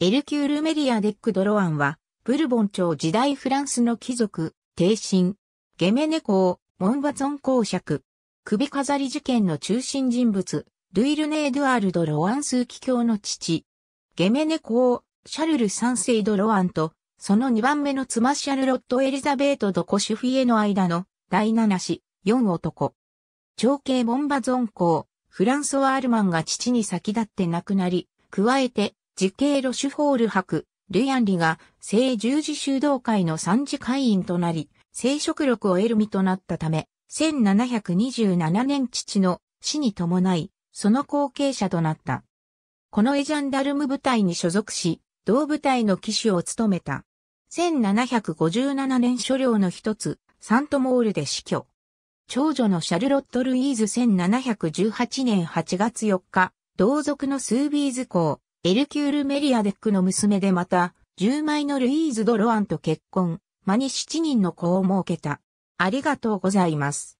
エルキュール・メリアデック・ド・ロアンは、ブルボン朝時代フランスの貴族、廷臣、ゲメネ公、モンバゾン公爵、首飾り事件の中心人物、ルイ・ルネ・エドゥアール・ド・ロアン枢機卿の父、ゲメネ公、シャルル三世ド・ロアンと、その二番目の妻シャルロット・エリザベート・ド・コシュフィレの間の第七子、四男。長兄モンバゾン公、フランソワ・アルマンが父に先立って亡くなり、加えて、次兄ロシュフォール伯、ルイ・アンリが、聖十字修道会の三次会員となり、聖職禄を得る身となったため、1727年父の死に伴い、その後継者となった。近衛ジャンダルム部隊に所属し、同部隊の旗手を務めた。1757年所領の一つ、サントモールで死去。長女のシャルロット・ルイーズ1718年8月4日、同族のスービーズ公、エルキュール・メリアデックの娘でまた、従妹のルイーズ・ド・ロアンと結婚、間に7人の子を設けた。ありがとうございます。